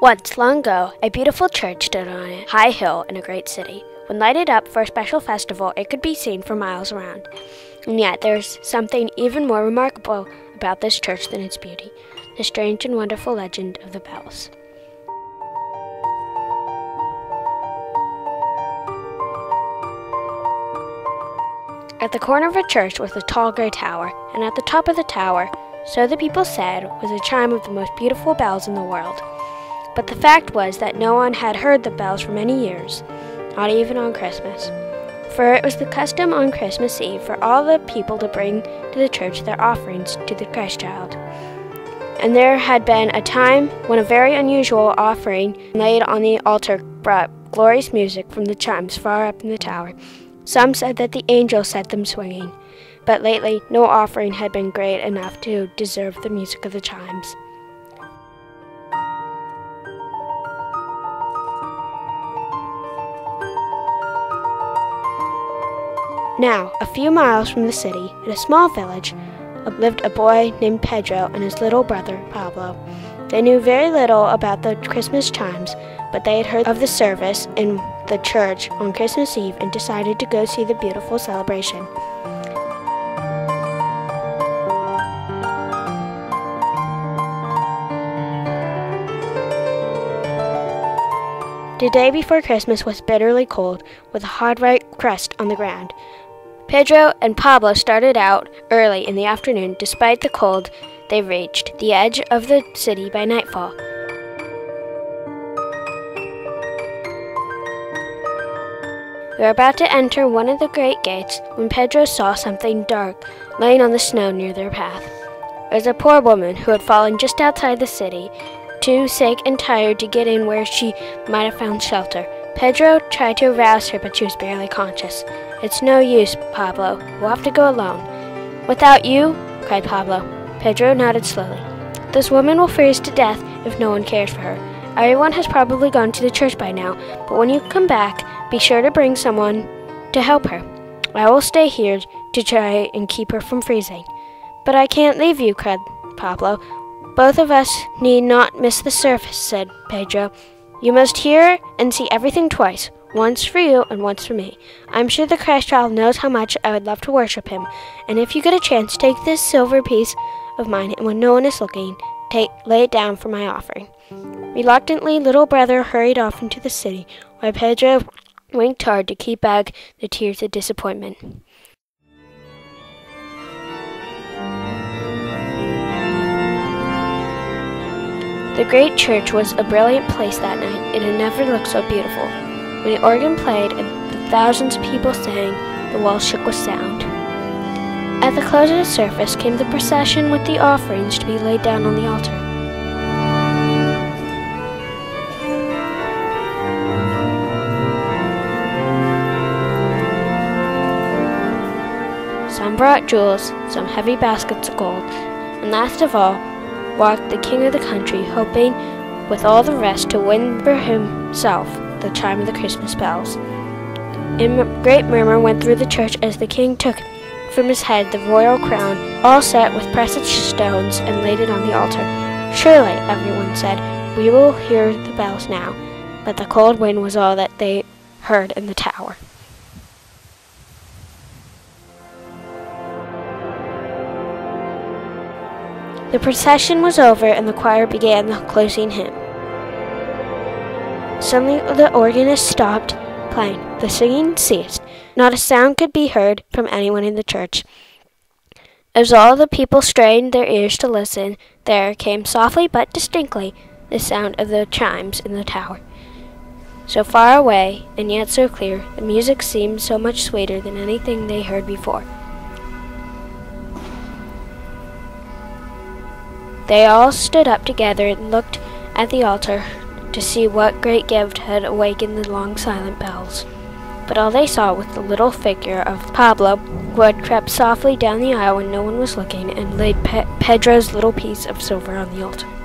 Once, long ago, a beautiful church stood on a high hill in a great city. When lighted up for a special festival, it could be seen for miles around. And yet, there's something even more remarkable about this church than its beauty the strange and wonderful legend of the bells. At the corner of a church was a tall gray tower, and at the top of the tower, so the people said, was a chime of the most beautiful bells in the world. But the fact was that no one had heard the bells for many years, not even on Christmas. For it was the custom on Christmas Eve for all the people to bring to the church their offerings to the Christ child. And there had been a time when a very unusual offering laid on the altar brought glorious music from the chimes far up in the tower. Some said that the angels set them swinging, but lately no offering had been great enough to deserve the music of the chimes. Now, a few miles from the city, in a small village, lived a boy named Pedro and his little brother Pablo. They knew very little about the Christmas chimes, but they had heard of the service in the church on Christmas Eve and decided to go see the beautiful celebration. The day before Christmas was bitterly cold, with a hard white crust on the ground. Pedro and Pablo started out early in the afternoon. Despite the cold, they reached the edge of the city by nightfall. They were about to enter one of the great gates when Pedro saw something dark laying on the snow near their path. It was a poor woman who had fallen just outside the city, too sick and tired to get in where she might have found shelter. Pedro tried to arouse her, but she was barely conscious. It's no use, Pablo. We'll have to go alone. Without you? cried Pablo. Pedro nodded slowly. This woman will freeze to death if no one cares for her. Everyone has probably gone to the church by now, but when you come back, be sure to bring someone to help her. I will stay here to try and keep her from freezing. But I can't leave you, cried Pablo. Both of us need not miss the service, said Pedro. You must hear and see everything twice, once for you and once for me. I'm sure the Christ child knows how much I would love to worship him, and if you get a chance, take this silver piece of mine, and when no one is looking, take, lay it down for my offering. Reluctantly, little brother hurried off into the city, while Pedro winked hard to keep back the tears of disappointment. The great church was a brilliant place that night. It had never looked so beautiful. When the organ played and the thousands of people sang, the walls shook with sound. At the close of the service came the procession with the offerings to be laid down on the altar. Some brought jewels, some heavy baskets of gold, and last of all, walked the king of the country, hoping with all the rest to win for himself the chime of the Christmas bells. A great murmur went through the church as the king took from his head the royal crown, all set with precious stones, and laid it on the altar. Surely, everyone said, we will hear the bells now. But the cold wind was all that they heard in the tower. The procession was over and the choir began the closing hymn. Suddenly the organist stopped playing. The singing ceased. Not a sound could be heard from anyone in the church. As all the people strained their ears to listen, there came softly but distinctly the sound of the chimes in the tower. So far away, and yet so clear, the music seemed so much sweeter than anything they heard before. They all stood up together and looked at the altar to see what great gift had awakened the long silent bells. But all they saw was the little figure of Pablo, who had crept softly down the aisle when no one was looking and laid Pe- Pedro's little piece of silver on the altar.